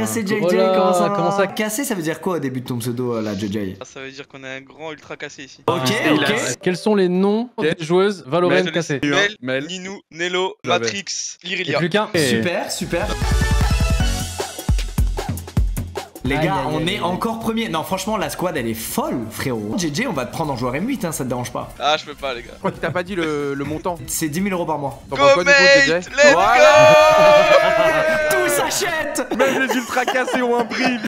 Cassé JJ, Voilà, comment ça comment ça Cassé, ça veut dire quoi au début de ton pseudo euh, là, JJ Ah, Ça veut dire qu'on est un grand ultra cassé ici. Ok, ok. Quels sont les noms des joueuses Valorant Mel, cassées Mel, Mel. Ninou, Nello. Matrix, Et Lyrilia. plus qu'un. Super, super. Les Aïe, gars, aïe, on aïe, est encore premier. Non, franchement, la squad, elle est folle, frérot. JJ, on va te prendre en joueur M8, hein, ça te dérange pas. Ah, je peux pas, les gars. Je crois qu'il t'a pas dit le, le montant. C'est 10 000 euros par mois. Quoi Go, du coup, mate? JJ Let's Voilà go Même les ultra cassés ont un prix